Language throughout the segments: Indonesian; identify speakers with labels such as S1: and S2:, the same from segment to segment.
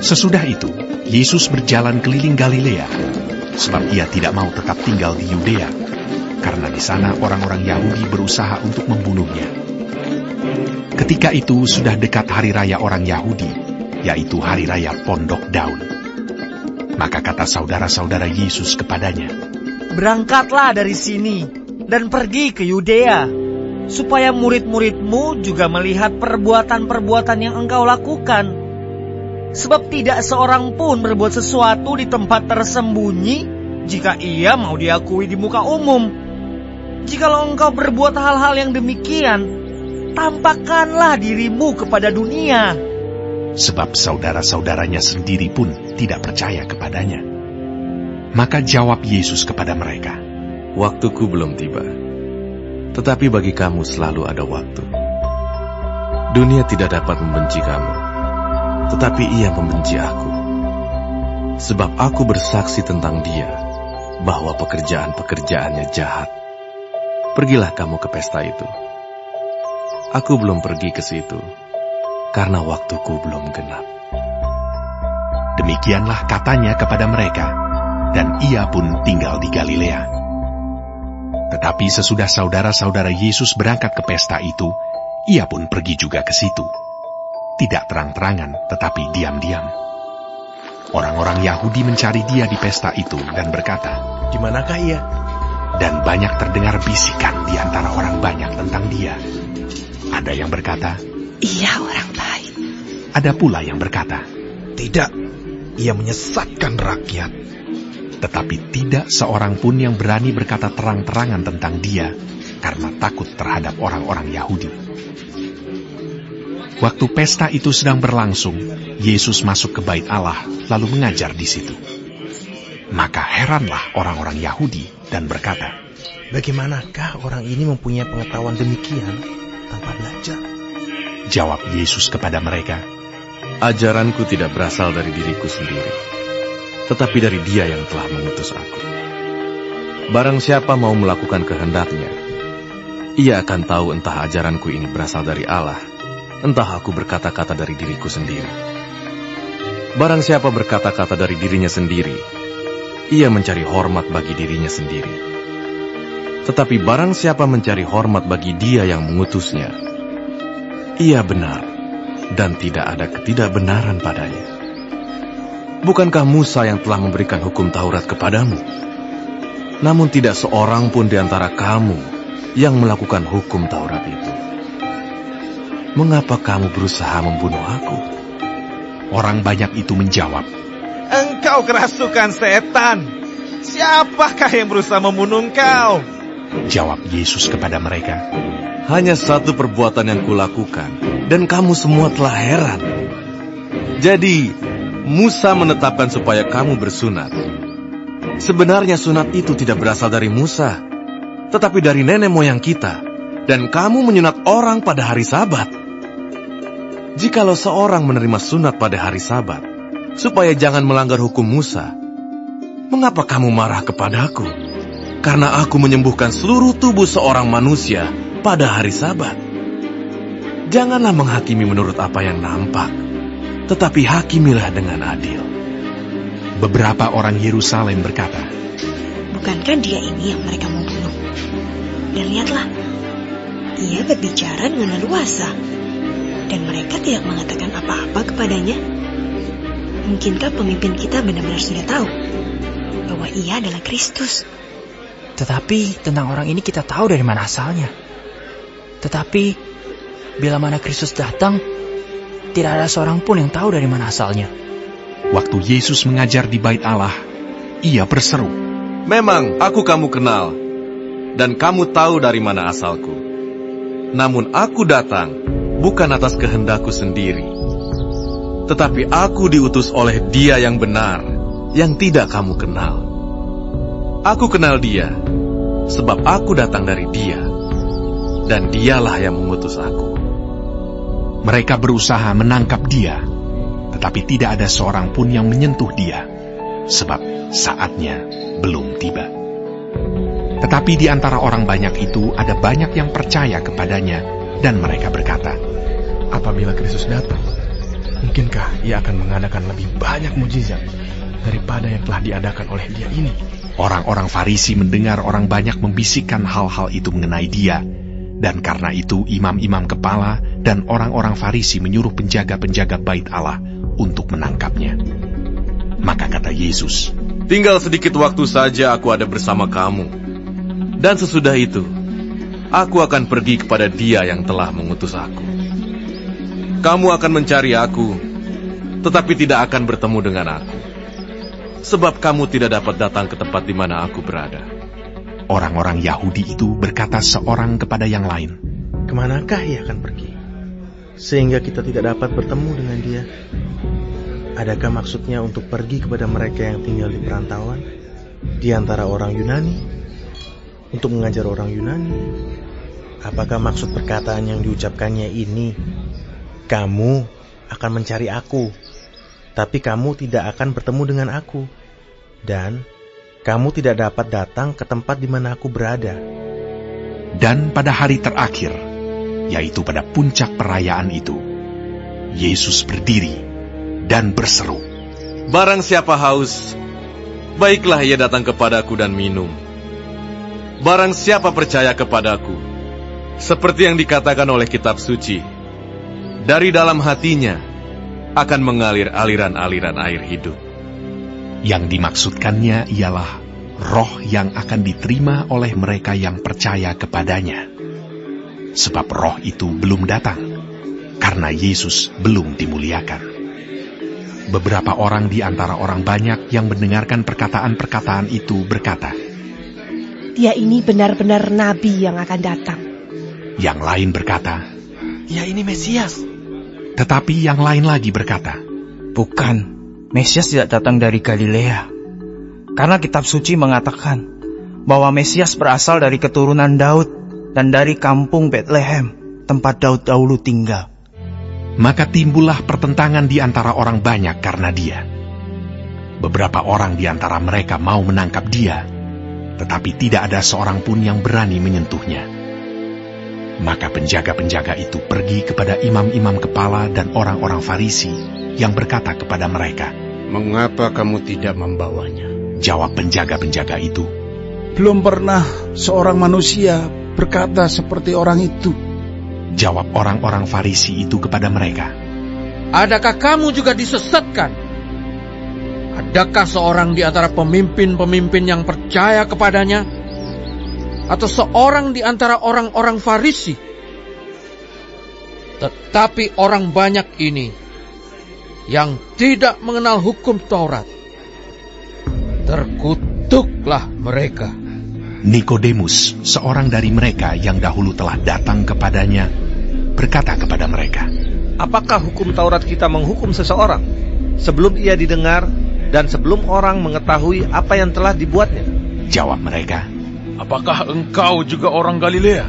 S1: Sesudah itu, Yesus berjalan keliling Galilea, sebab ia tidak mau tetap tinggal di Yudea, karena di sana orang-orang Yahudi berusaha untuk membunuhnya. Ketika itu sudah dekat hari raya orang Yahudi, yaitu hari raya Pondok Daun. Maka kata saudara-saudara Yesus kepadanya,
S2: Berangkatlah dari sini dan pergi ke Yudea, supaya murid-muridmu juga melihat perbuatan-perbuatan yang engkau lakukan. Sebab tidak seorang pun berbuat sesuatu di tempat tersembunyi jika ia mau diakui di muka umum. Jikalau engkau berbuat hal-hal yang demikian, tampakkanlah dirimu kepada dunia.
S1: sebab saudara-saudaranya sendiri pun tidak percaya kepadanya. Maka jawab Yesus kepada mereka,
S3: Waktuku belum tiba. Tetapi bagi kamu selalu ada waktu. Dunia tidak dapat membenci kamu, tetapi ia membenci aku. Sebab aku bersaksi tentang dia, bahwa pekerjaan-pekerjaannya jahat. Pergilah kamu ke pesta itu. Aku belum pergi ke situ, karena waktuku belum genap.
S1: Demikianlah katanya kepada mereka, dan ia pun tinggal di Galilea. Tetapi sesudah saudara-saudara Yesus berangkat ke pesta itu, ia pun pergi juga ke situ. Tidak terang-terangan, tetapi diam-diam. Orang-orang Yahudi mencari dia di pesta itu dan berkata,
S4: Di manakah ia?
S1: dan banyak terdengar bisikan di antara orang banyak tentang dia. Ada yang berkata,
S5: Ia orang baik.
S1: ada pula yang berkata,
S4: Tidak, ia menyesatkan rakyat.
S1: tetapi tidak seorang pun yang berani berkata terang-terangan tentang dia karena takut terhadap orang-orang Yahudi. Waktu pesta itu sedang berlangsung, Yesus masuk ke bait Allah lalu mengajar di situ. Maka heranlah orang-orang Yahudi dan berkata,
S4: Bagaimanakah orang ini mempunyai pengetahuan demikian tanpa belajar?
S1: jawab Yesus kepada mereka,
S3: Ajaranku tidak berasal dari diriku sendiri, tetapi dari dia yang telah mengutus aku. Barang siapa mau melakukan kehendaknya, ia akan tahu entah ajaranku ini berasal dari Allah, entah aku berkata-kata dari diriku sendiri. Barang siapa berkata-kata dari dirinya sendiri, ia mencari hormat bagi dirinya sendiri. Tetapi barang siapa mencari hormat bagi dia yang mengutusnya, ia benar dan tidak ada ketidakbenaran padanya. Bukankah Musa yang telah memberikan hukum Taurat kepadamu? Namun tidak seorang pun di antara kamu yang melakukan hukum Taurat itu. Mengapa kamu berusaha membunuh aku?
S1: orang banyak itu menjawab,
S6: Engkau kerasukan setan. Siapakah yang berusaha membunuh engkau?
S1: jawab Yesus kepada mereka,
S3: Hanya satu perbuatan yang kulakukan, dan kamu semua telah heran. Jadi, Musa menetapkan supaya kamu bersunat. Sebenarnya sunat itu tidak berasal dari Musa, tetapi dari nenek moyang kita. Dan kamu menyunat orang pada hari sabat. Jikalau seorang menerima sunat pada hari sabat, supaya jangan melanggar hukum Musa, mengapa kamu marah kepadaku? Karena aku menyembuhkan seluruh tubuh seorang manusia pada hari sabat. Janganlah menghakimi menurut apa yang nampak, tetapi hakimilah dengan adil.
S1: beberapa orang Yerusalem berkata,
S5: Bukankah dia ini yang mereka mau bunuh? Dan lihatlah, ia berbicara dengan leluasa. Dan mereka tidak mengatakan apa-apa kepadanya. Mungkinkah pemimpin kita benar-benar sudah tahu bahwa ia adalah Kristus?
S2: Tetapi tentang orang ini kita tahu dari mana asalnya. Tetapi bila mana Kristus datang, tidak ada seorang pun yang tahu dari mana asalnya.
S1: waktu Yesus mengajar di bait Allah, ia berseru,
S3: Memang aku kamu kenal, dan kamu tahu dari mana asalku. Namun aku datang bukan atas kehendakku sendiri, tetapi aku diutus oleh Dia yang benar, yang tidak kamu kenal. Aku kenal Dia, sebab aku datang dari Dia, dan Dialah yang mengutus aku.
S1: Mereka berusaha menangkap dia, tetapi tidak ada seorang pun yang menyentuh dia, sebab saatnya belum tiba. Tetapi di antara orang banyak itu ada banyak yang percaya kepadanya, dan mereka berkata,
S4: Apabila Kristus datang, Mungkinkah ia akan mengadakan lebih banyak mujizat daripada yang telah diadakan oleh dia ini?
S1: Orang-orang Farisi mendengar orang banyak membisikkan hal-hal itu mengenai dia, dan karena itu imam-imam kepala dan orang-orang Farisi menyuruh penjaga-penjaga bait Allah untuk menangkapnya. Maka kata Yesus,
S3: Tinggal sedikit waktu saja aku ada bersama kamu. Dan sesudah itu, aku akan pergi kepada dia yang telah mengutus aku. Kamu akan mencari aku, tetapi tidak akan bertemu dengan aku. Sebab kamu tidak dapat datang ke tempat di mana aku berada.
S1: orang-orang Yahudi itu berkata seorang kepada yang lain,
S4: Ke manakah ia akan pergi? Sehingga kita tidak dapat bertemu dengan dia. Adakah maksudnya untuk pergi kepada mereka yang tinggal di perantauan? Di antara orang Yunani? Untuk mengajar orang Yunani? Apakah maksud perkataan yang diucapkannya ini? Kamu akan mencari aku, tapi kamu tidak akan bertemu dengan aku. Dan kamu tidak dapat datang ke tempat di mana aku berada.
S1: Dan pada hari terakhir, yaitu pada puncak perayaan itu, Yesus berdiri dan berseru,
S3: Barang siapa haus, baiklah ia datang kepadaku dan minum. Barang siapa percaya kepadaku, seperti yang dikatakan oleh kitab suci, dari dalam hatinya akan mengalir aliran-aliran air hidup.
S1: Yang dimaksudkannya ialah roh yang akan diterima oleh mereka yang percaya kepadanya. Sebab roh itu belum datang, karena Yesus belum dimuliakan. Beberapa orang di antara orang banyak yang mendengarkan perkataan-perkataan itu berkata,
S7: Dia ini benar-benar nabi yang akan datang.
S1: yang lain berkata,
S2: Ya ini Mesias.
S1: tetapi yang lain lagi berkata,
S8: Bukan, Mesias tidak datang dari Galilea. Karena kitab suci mengatakan bahwa Mesias berasal dari keturunan Daud dan dari kampung Bethlehem, tempat Daud dahulu tinggal.
S1: Maka timbullah pertentangan di antara orang banyak karena dia. Beberapa orang di antara mereka mau menangkap dia, tetapi tidak ada seorang pun yang berani menyentuhnya. Maka penjaga-penjaga itu pergi kepada imam-imam kepala dan orang-orang Farisi yang berkata kepada mereka,
S9: Mengapa kamu tidak membawanya?
S1: Jawab penjaga-penjaga itu,
S10: Belum pernah seorang manusia berkata seperti orang itu.
S1: Jawab orang-orang Farisi itu kepada mereka,
S11: Adakah kamu juga disesatkan? Adakah seorang di antara pemimpin-pemimpin yang percaya kepadanya? Atau seorang di antara orang-orang Farisi? Tetapi orang banyak ini yang tidak mengenal hukum Taurat, terkutuklah mereka.
S1: Nikodemus, seorang dari mereka yang dahulu telah datang kepadanya, berkata kepada mereka,
S6: Apakah hukum Taurat kita menghukum seseorang sebelum ia didengar dan sebelum orang mengetahui apa yang telah dibuatnya?
S1: Jawab mereka,
S12: Apakah engkau juga orang Galilea?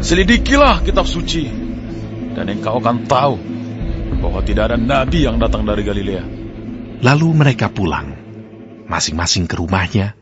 S12: Selidikilah kitab suci, dan engkau akan tahu bahwa tidak ada nabi yang datang dari Galilea.
S1: Lalu mereka pulang, masing-masing ke rumahnya,